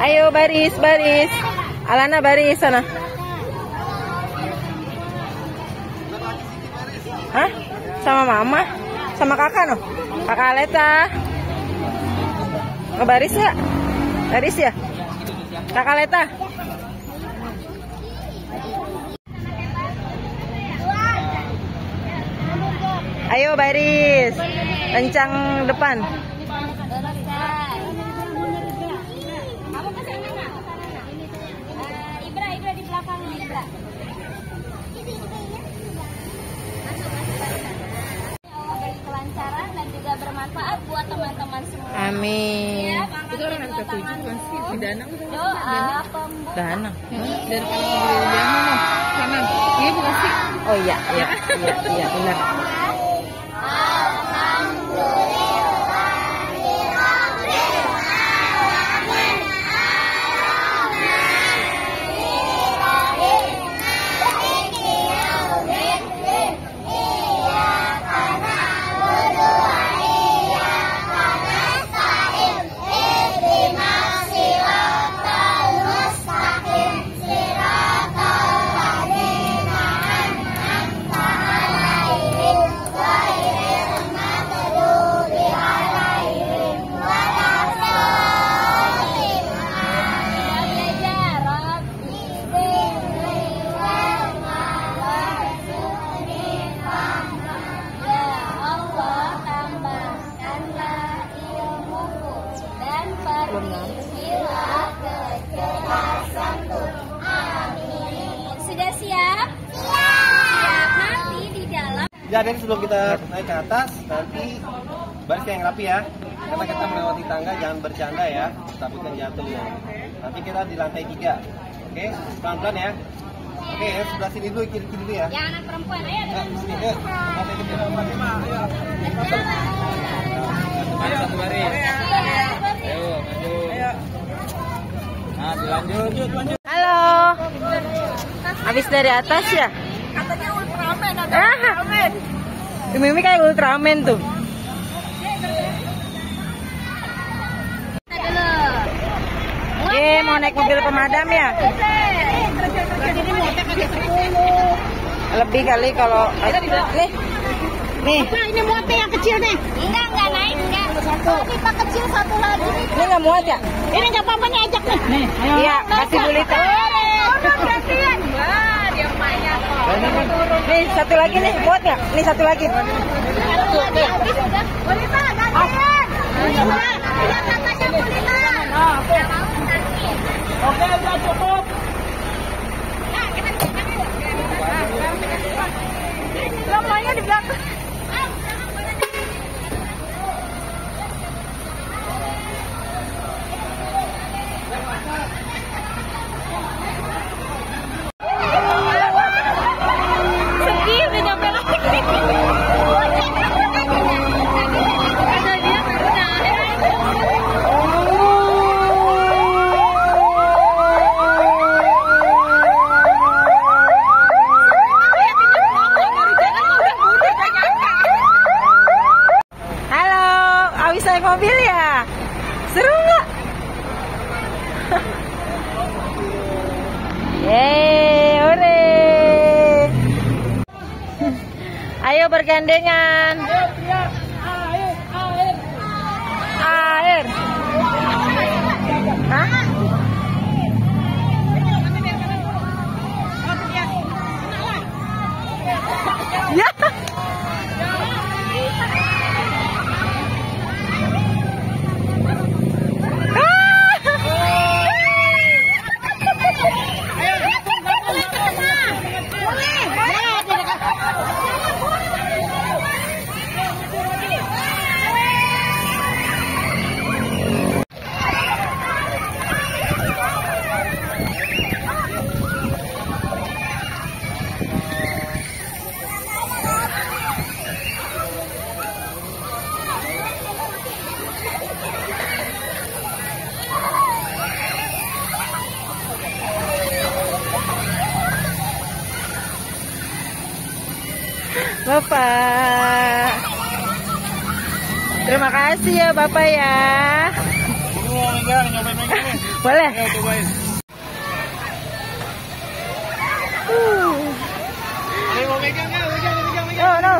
Ayo baris, baris. Alana baris sana. Hah? Sama mama? Sama kakak no? Kakak Aleta. Ngebaris ya? Baris ya? Kakak Leta. Ayo baris. Kencang depan. Ketujuh kan sih di Danang. Doa pembuka. Dana. Dan kalau mobilnya mana? Kanan. Iya bukan sih. Oh iya, iya, iya, iya benar. Dan perbisnilah kecerdasanku. Amin. Sudah siap? Siap. Nanti di dalam Ya, jadi sebelum kita naik ke atas, nanti baris yang rapi ya. Karena kita melewati tangga, jangan bercanda ya. Takutkan jatuh ya. Nanti kita di lantai tiga. Oke, pelan-pelan ya. Oke, ya, sebelah sini dulu, kiri-kiri dulu ya. yang anak perempuan ayo. Ya, sini, yuk. Lantai tiga, lantai lima, ayo. Ayo satu baris. Nah dilanjut. lanjut. Halo. Habis dari atas ya? Katanya Ultraman ada Ah. Mimi kayak Ultraman tuh. Eh, mau naik mobil pemadam ya? Lebih kali kalau nih. Nih, Nah, ini muatnya yang kecil nih. Enggak, enggak naik, enggak. Satu. Pipa kecil satu lagi ini nggak muat ya? Ini enggak apa-apa nih ajak nih. Nih, Iya, kasih Bu Lita. Udah gantian. Wah, dia mainnya kok. Nih, satu lagi nih, muat nggak? Nih satu lagi. Satu lagi habis udah. Gantian. Lihat. Oke udah cukup. Nah, kita Semuanya di belakang. Sedih udah nyampe lagi. Ada dia Halo, habis naik mobil ya? Seru nggak? Yeay, hore. Ayo Bapak. Terima kasih ya Bapak ya. Boleh. Cobain. Uh. No, no.